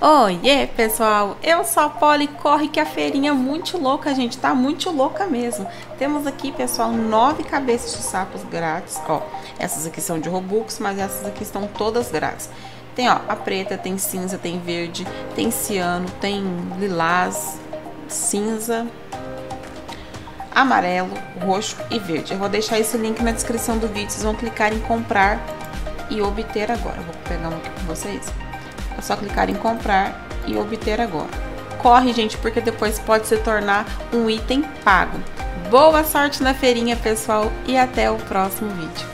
Oiê, pessoal! Eu sou a Polly, corre que a feirinha é muito louca, gente, tá muito louca mesmo. Temos aqui, pessoal, nove cabeças de sapos grátis, ó. Essas aqui são de Robux, mas essas aqui estão todas grátis. Tem, ó, a preta, tem cinza, tem verde, tem ciano, tem lilás, cinza, amarelo, roxo e verde. Eu vou deixar esse link na descrição do vídeo, vocês vão clicar em comprar e obter agora. Eu vou pegar um aqui com vocês. É só clicar em comprar e obter agora. Corre, gente, porque depois pode se tornar um item pago. Boa sorte na feirinha, pessoal, e até o próximo vídeo.